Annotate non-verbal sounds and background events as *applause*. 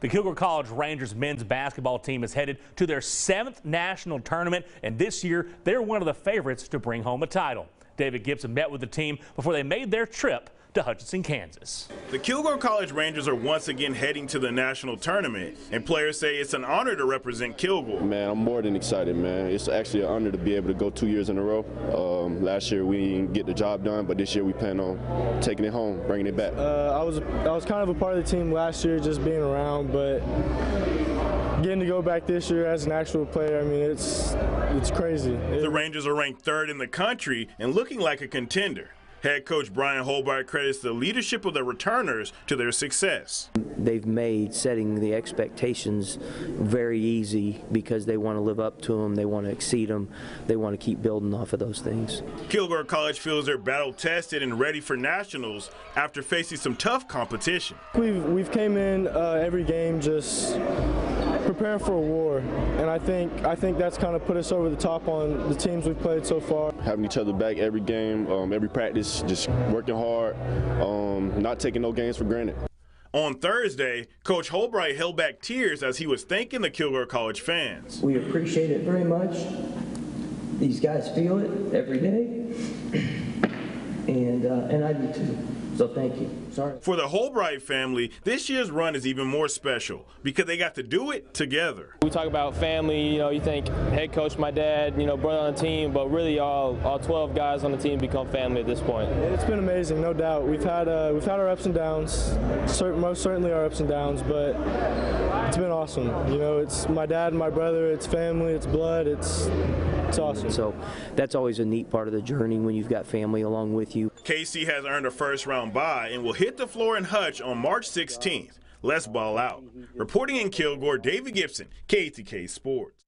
The Kilgore College Rangers men's basketball team is headed to their seventh national tournament, and this year they're one of the favorites to bring home a title. David Gibson met with the team before they made their trip to Hutchinson, Kansas. The Kilgore College Rangers are once again heading to the national tournament, and players say it's an honor to represent Kilgore. Man, I'm more than excited, man. It's actually an honor to be able to go two years in a row. Um, last year we didn't get the job done, but this year we plan on taking it home, bringing it back. Uh, I was I was kind of a part of the team last year, just being around, but getting to go back this year as an actual player, I mean, it's it's crazy. The Rangers are ranked third in the country and looking like a contender. Head coach Brian Hoberecht credits the leadership of the returners to their success. They've made setting the expectations very easy because they want to live up to them, they want to exceed them, they want to keep building off of those things. Kilgore College feels they're battle tested and ready for nationals after facing some tough competition. We've we've came in uh, every game just preparing for a war, and I think I think that's kind of put us over the top on the teams we've played so far. Having each other back every game, um, every practice, just working hard, um, not taking no games for granted. On Thursday, Coach Hoberecht held back tears as he was thanking the Kilgore College fans. We appreciate it very much. These guys feel it every day, *clears throat* and uh, and I do too. So thank you. Sorry. For the Hoberecht family, this year's run is even more special because they got to do it together. We talk about family, you know, you think head coach, my dad, you know, brother on the team, but really all, all 12 guys on the team become family at this point. It's been amazing, no doubt. We've had uh, we've had our ups and downs, most certainly our ups and downs, but it's been awesome. You know, it's my dad and my brother, it's family, it's blood, it's it's awesome. So that's always a neat part of the journey when you've got family along with you. KC has earned a first round bye and will hit the floor in Hutch on March 16th. Let's ball out. Reporting in Kilgore, David Gibson, KETK Sports.